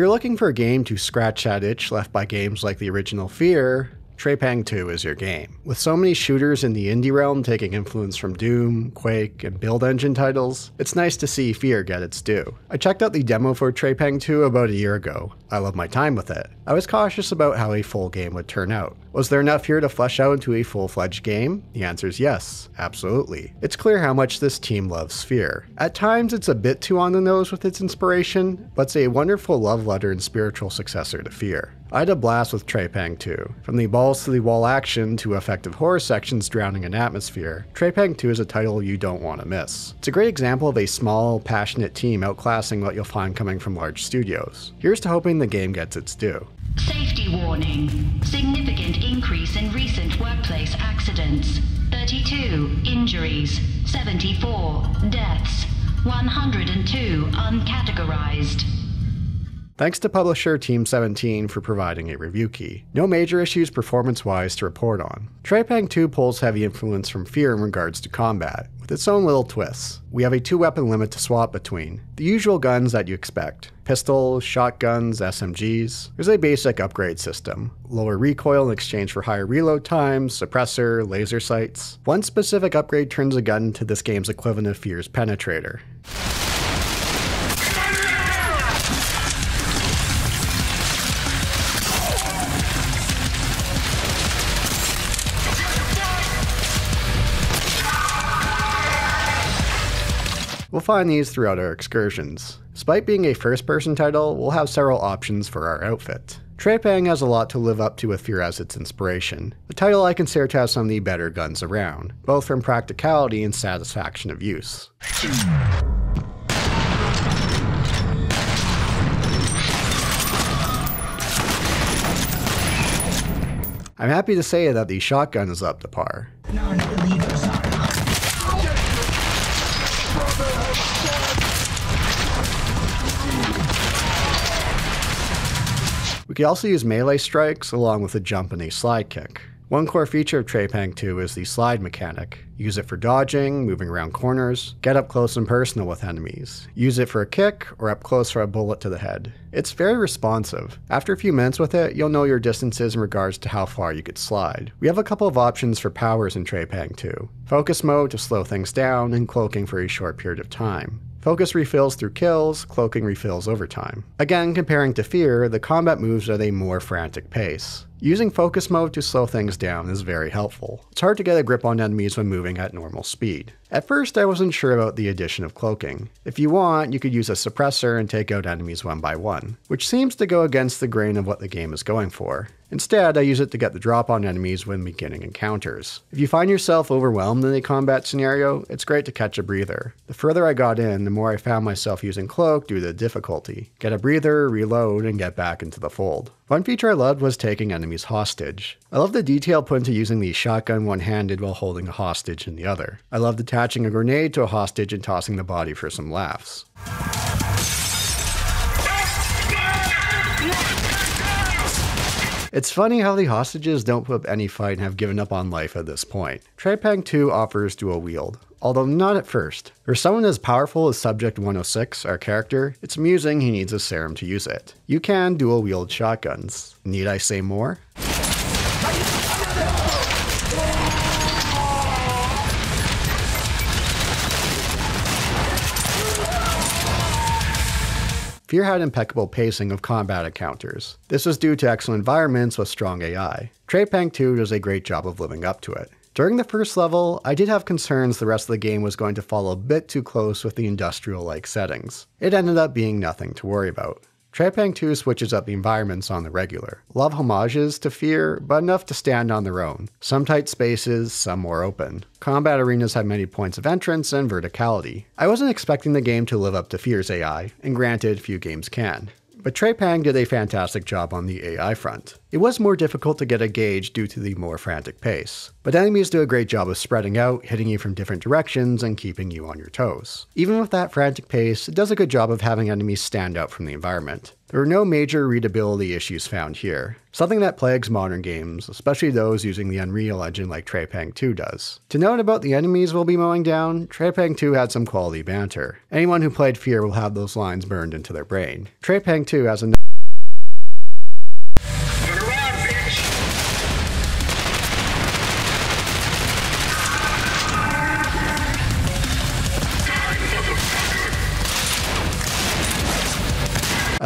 If you're looking for a game to scratch that itch left by games like the original Fear, Trepang 2 is your game. With so many shooters in the indie realm taking influence from Doom, Quake, and Build Engine titles, it's nice to see Fear get its due. I checked out the demo for Trepang 2 about a year ago. I loved my time with it. I was cautious about how a full game would turn out. Was there enough here to flesh out into a full fledged game? The answer is yes, absolutely. It's clear how much this team loves Fear. At times, it's a bit too on the nose with its inspiration, but it's a wonderful love letter and spiritual successor to Fear. I had a blast with Trepang 2. From the balls to the wall action to effective horror sections drowning in atmosphere, Trepang 2 is a title you don't want to miss. It's a great example of a small, passionate team outclassing what you'll find coming from large studios. Here's to hoping the game gets its due. Warning. Significant increase in recent workplace accidents. 32 injuries. 74 deaths. 102 uncategorized. Thanks to publisher Team 17 for providing a review key. No major issues performance wise to report on. Trepang 2 pulls heavy influence from Fear in regards to combat, with its own little twists. We have a two weapon limit to swap between, the usual guns that you expect pistols, shotguns, SMGs. There's a basic upgrade system lower recoil in exchange for higher reload times, suppressor, laser sights. One specific upgrade turns a gun into this game's equivalent of Fear's Penetrator. We'll find these throughout our excursions. Despite being a first person title, we'll have several options for our outfit. Trepang has a lot to live up to with Fear as its inspiration. The title I consider to have some of the better guns around, both from practicality and satisfaction of use. I'm happy to say that the shotgun is up to par. We can also use melee strikes along with a jump and a slide kick. One core feature of Trepang 2 is the slide mechanic. Use it for dodging, moving around corners, get up close and personal with enemies. Use it for a kick or up close for a bullet to the head. It's very responsive. After a few minutes with it, you'll know your distances in regards to how far you could slide. We have a couple of options for powers in Trepang 2. Focus mode to slow things down and cloaking for a short period of time. Focus refills through kills, cloaking refills over time. Again, comparing to Fear, the combat moves at a more frantic pace. Using focus mode to slow things down is very helpful. It's hard to get a grip on enemies when moving at normal speed. At first, I wasn't sure about the addition of cloaking. If you want, you could use a suppressor and take out enemies one by one, which seems to go against the grain of what the game is going for. Instead, I use it to get the drop on enemies when beginning encounters. If you find yourself overwhelmed in a combat scenario, it's great to catch a breather. The further I got in, the more I found myself using cloak due to the difficulty. Get a breather, reload, and get back into the fold. One feature I loved was taking enemies hostage. I love the detail put into using the shotgun one handed while holding a hostage in the other. I loved attaching a grenade to a hostage and tossing the body for some laughs. It's funny how the hostages don't put up any fight and have given up on life at this point. Trepang 2 offers dual wield, although not at first. For someone as powerful as Subject 106, our character, it's amusing he needs a serum to use it. You can dual wield shotguns. Need I say more? Fear had impeccable pacing of combat encounters. This was due to excellent environments with strong AI. Trepang 2 does a great job of living up to it. During the first level, I did have concerns the rest of the game was going to follow a bit too close with the industrial like settings. It ended up being nothing to worry about. Trepang 2 switches up the environments on the regular. Love homages to Fear, but enough to stand on their own. Some tight spaces, some more open. Combat arenas have many points of entrance and verticality. I wasn't expecting the game to live up to Fear's AI, and granted, few games can. But Trepang did a fantastic job on the AI front. It was more difficult to get a gauge due to the more frantic pace, but enemies do a great job of spreading out, hitting you from different directions, and keeping you on your toes. Even with that frantic pace, it does a good job of having enemies stand out from the environment. There are no major readability issues found here, something that plagues modern games, especially those using the Unreal Engine like Trepang 2 does. To note about the enemies we'll be mowing down, Trepang 2 had some quality banter. Anyone who played Fear will have those lines burned into their brain. Trepang 2 has a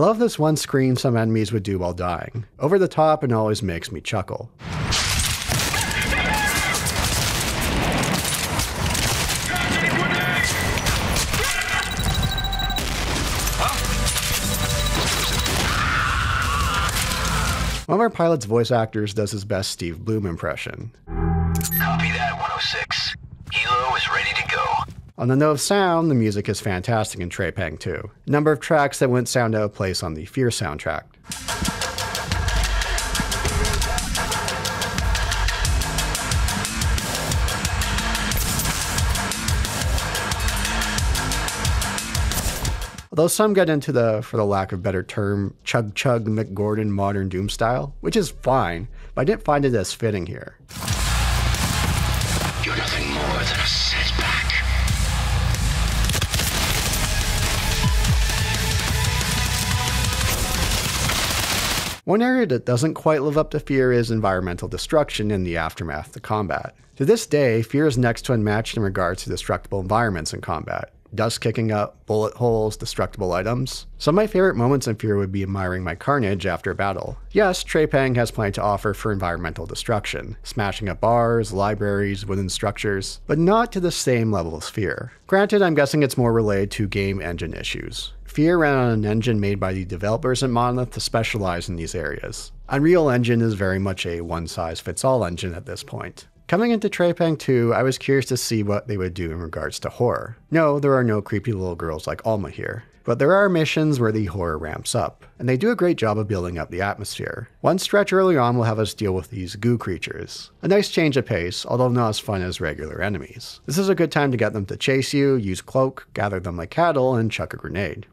love this one screen some enemies would do while dying. Over the top and always makes me chuckle. One of our pilot's voice actors does his best Steve Blum impression. Copy that, 106. Helo is ready to go. On the note of sound, the music is fantastic in Trepang 2. A number of tracks that wouldn't sound out of place on the Fear soundtrack. Although some get into the, for the lack of better term, chug chug Mick Gordon modern Doom style, which is fine, but I didn't find it as fitting here. One area that doesn't quite live up to Fear is environmental destruction in the aftermath of combat. To this day, Fear is next to unmatched in regards to destructible environments in combat. Dust kicking up, bullet holes, destructible items. Some of my favorite moments in Fear would be admiring my carnage after a battle. Yes, Trepang has plenty to offer for environmental destruction, smashing up bars, libraries, wooden structures, but not to the same level as Fear. Granted, I'm guessing it's more related to game engine issues. Fear ran on an engine made by the developers at Monolith to specialize in these areas. Unreal Engine is very much a one size fits all engine at this point. Coming into Trepang 2, I was curious to see what they would do in regards to horror. No, there are no creepy little girls like Alma here. But there are missions where the horror ramps up, and they do a great job of building up the atmosphere. One stretch early on will have us deal with these goo creatures. A nice change of pace, although not as fun as regular enemies. This is a good time to get them to chase you, use cloak, gather them like cattle, and chuck a grenade.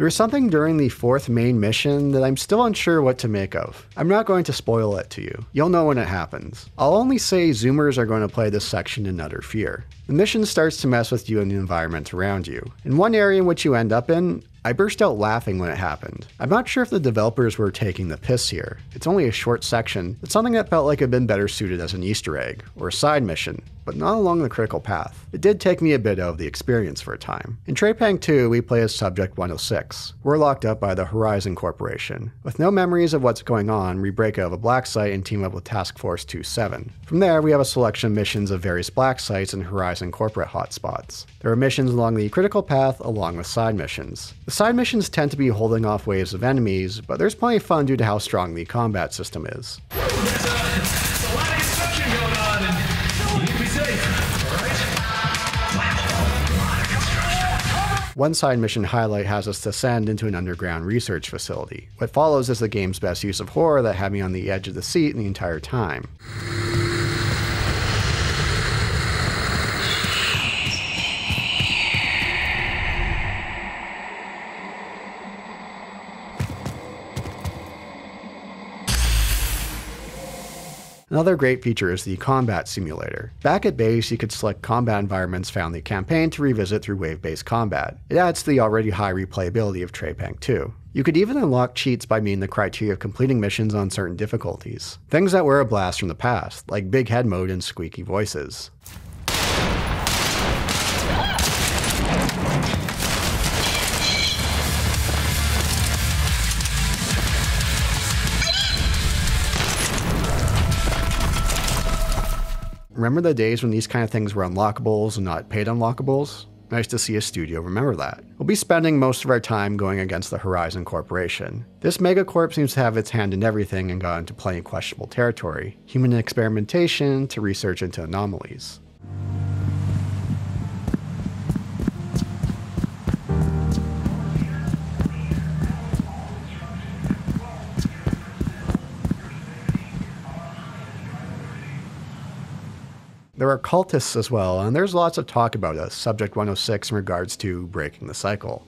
There is something during the fourth main mission that I'm still unsure what to make of. I'm not going to spoil it to you. You'll know when it happens. I'll only say Zoomers are going to play this section in utter fear. The mission starts to mess with you and the environment around you. In one area in which you end up in, I burst out laughing when it happened. I'm not sure if the developers were taking the piss here. It's only a short section, but something that felt like it had been better suited as an Easter egg, or a side mission, but not along the critical path. It did take me a bit of the experience for a time. In Trepang 2, we play as Subject 106. We're locked up by the Horizon Corporation. With no memories of what's going on, we break out of a black site and team up with Task Force 27. From there, we have a selection of missions of various black sites and Horizon corporate hotspots. There are missions along the critical path along with side missions. The side missions tend to be holding off waves of enemies, but there's plenty of fun due to how strong the combat system is. One side mission highlight has us descend into an underground research facility. What follows is the game's best use of horror that had me on the edge of the seat the entire time. Another great feature is the combat simulator. Back at base, you could select combat environments found in the campaign to revisit through wave-based combat. It adds to the already high replayability of Trepang 2. You could even unlock cheats by meeting the criteria of completing missions on certain difficulties. Things that were a blast from the past, like big head mode and squeaky voices. Remember the days when these kind of things were unlockables and not paid unlockables? Nice to see a studio remember that. We'll be spending most of our time going against the Horizon Corporation. This megacorp seems to have its hand in everything and got into plenty questionable territory, human experimentation to research into anomalies. There are cultists as well, and there's lots of talk about us, Subject 106, in regards to breaking the cycle.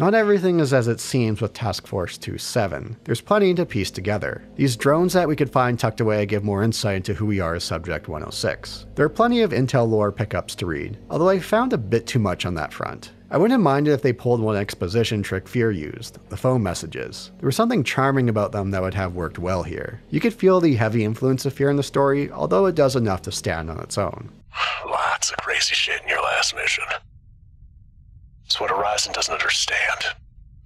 Not everything is as it seems with Task Force 27. There's plenty to piece together. These drones that we could find tucked away give more insight into who we are as Subject 106. There are plenty of intel lore pickups to read, although I found a bit too much on that front. I wouldn't mind it if they pulled one exposition trick Fear used, the phone messages. There was something charming about them that would have worked well here. You could feel the heavy influence of Fear in the story, although it does enough to stand on its own. Lots of crazy shit in your last mission. It's what Horizon doesn't understand.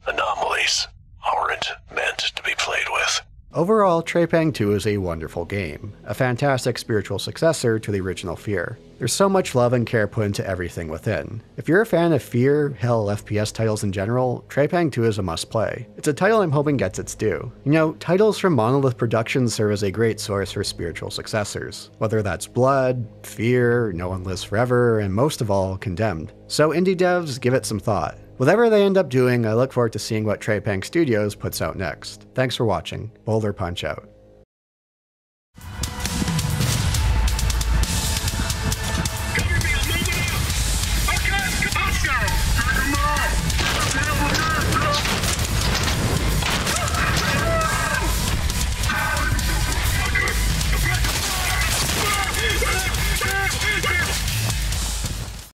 Anomalies aren't meant to be played with. Overall, Trepang 2 is a wonderful game, a fantastic spiritual successor to the original Fear. There's so much love and care put into everything within. If you're a fan of Fear, hell, FPS titles in general, Trepang 2 is a must play. It's a title I'm hoping gets its due. You know, titles from Monolith Productions serve as a great source for spiritual successors, whether that's Blood, Fear, No One Lives Forever, and most of all, Condemned. So indie devs, give it some thought. Whatever they end up doing, I look forward to seeing what Trepang Studios puts out next. Thanks for watching. Boulder Punch out.